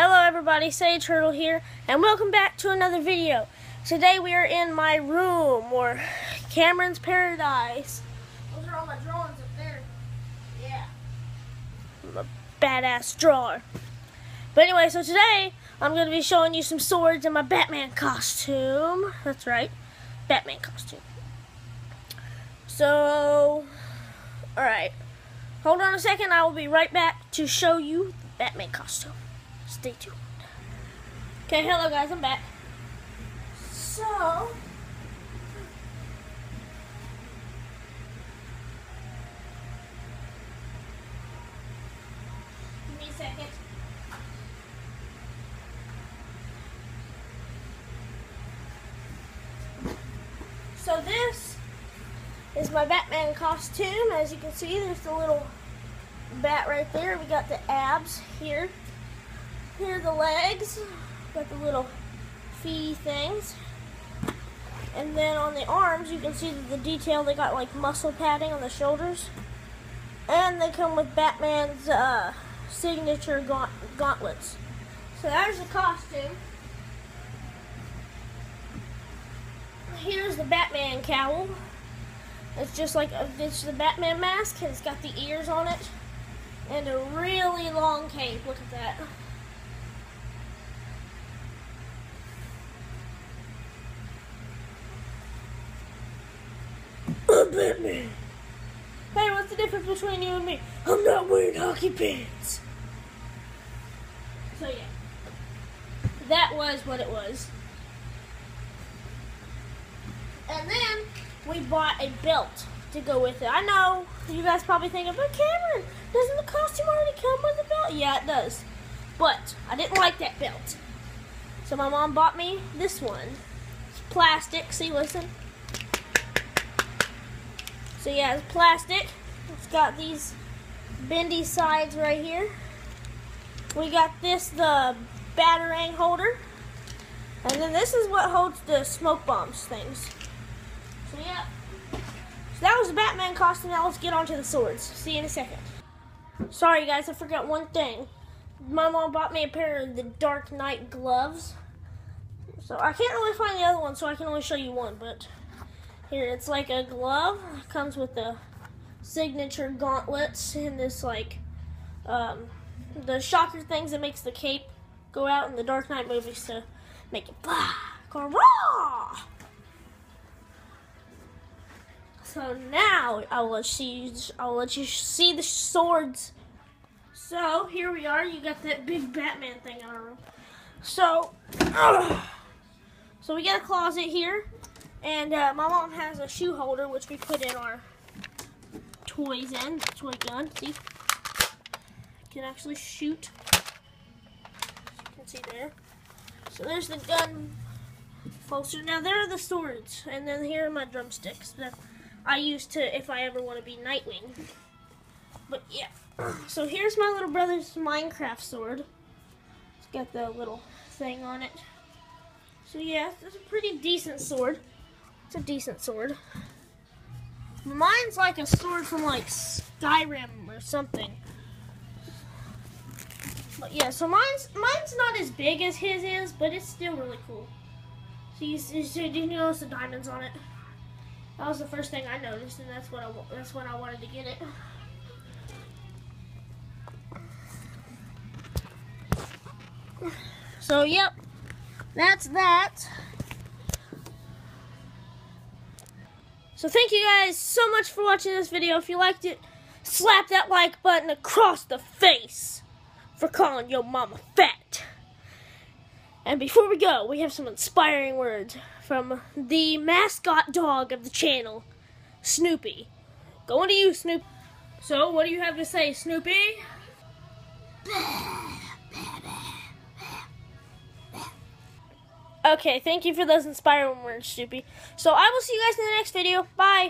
Hello everybody, Sage Turtle here, and welcome back to another video. Today we are in my room, or Cameron's Paradise. Those are all my drawings up there. Yeah. I'm a badass drawer. But anyway, so today I'm going to be showing you some swords in my Batman costume. That's right, Batman costume. So, alright. Hold on a second, I will be right back to show you the Batman costume. Stay tuned. Okay, hello guys, I'm back. So, give me a second. So this is my Batman costume. As you can see, there's the little bat right there. We got the abs here. Here are the legs. Got the little fee things. And then on the arms, you can see the detail. They got like muscle padding on the shoulders. And they come with Batman's uh, signature gaunt gauntlets. So there's the costume. Here's the Batman cowl. It's just like a, it's the Batman mask, and it's got the ears on it, and a really long cape. Look at that. I'm Batman. Hey, what's the difference between you and me? I'm not wearing hockey pants. So yeah, that was what it was. And then we bought a belt to go with it. I know you guys probably thinking, but Cameron, doesn't the costume already come with a belt? Yeah, it does. But I didn't like that belt. So my mom bought me this one. It's plastic. See, listen. So yeah, it's plastic. It's got these bendy sides right here. We got this, the batarang holder. And then this is what holds the smoke bombs things. So yeah. So that was the Batman costume. Now let's get on to the swords. See you in a second. Sorry guys, I forgot one thing. My mom bought me a pair of the Dark Knight gloves. So I can't really find the other one, so I can only show you one, but here it's like a glove. It comes with the signature gauntlets and this like um, the shocker things that makes the cape go out in the Dark Knight movies to make it blah, raw. So now I'll let you I'll let you see the swords. So here we are. You got that big Batman thing in our room. So, so we got a closet here, and uh, my mom has a shoe holder which we put in our toys in. Toy gun. See, can actually shoot. You can see there. So there's the gun holster. Now there are the swords, and then here are my drumsticks that I use to if I ever want to be Nightwing. But yeah. So here's my little brother's Minecraft sword. It's got the little thing on it. So yeah, it's a pretty decent sword. It's a decent sword. Mine's like a sword from like Skyrim or something. But yeah, so mine's mine's not as big as his is, but it's still really cool. So you, you notice the diamonds on it? That was the first thing I noticed, and that's what I that's when I wanted to get it. So yep, that's that. So thank you guys so much for watching this video. If you liked it, slap that like button across the face for calling your mama fat. And before we go, we have some inspiring words from the mascot dog of the channel, Snoopy. Going to you, Snoop. So, what do you have to say, Snoopy? Okay, thank you for those inspiring words, Snoopy. So, I will see you guys in the next video. Bye.